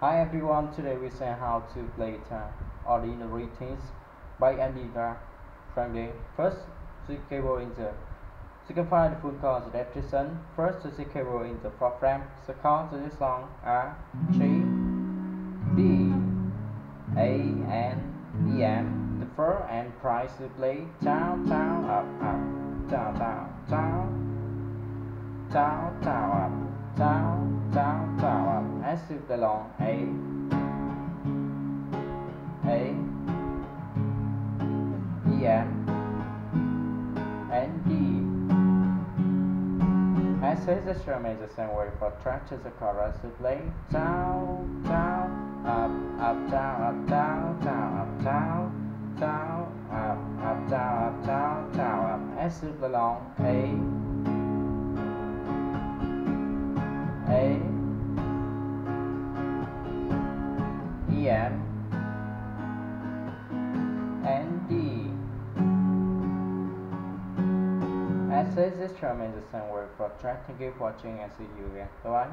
Hi everyone, today we say how to play guitar ordinary things by Ariana Grande. First, the cable in the can find the full chord adaptation. First, the cable in the program. The chords of the song are G, B, A, and E, M. The first and price to play down, down, up, up, down, down, down, down, down, up, down, the long A, A, E, M, and D. As his drum is the same way for track to the chorus to play down, down, up, up, down, up, down, down, up, down, down, up, up, down, up, down, down, up. As the long A, eh? A, M, and D. As this instrument is the same word for. Thank you for watching see you. Bye bye.